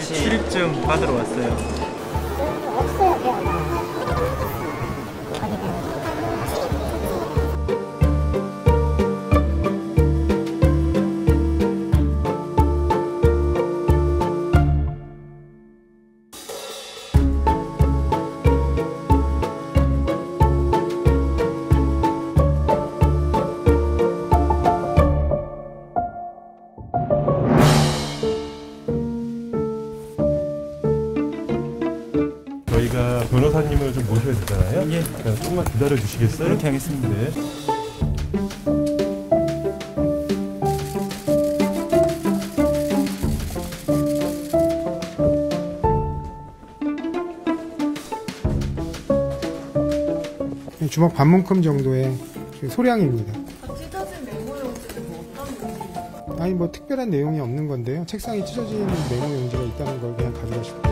실입증 받으러 왔어요. 없어야 돼요. 어디 저희가 변호사님을 좀 모셔야 되잖아요. 예. 조금만 기다려 주시겠어요? 그렇게 하겠습니다. 네. 주먹 반만큼 정도의 그 소량입니다. 찢어진 메모 용지는 뭐 어떤 용지? 아니 뭐 특별한 내용이 없는 건데요. 책상에 찢어진 메모 용지가 있다는 걸 그냥 가져가시고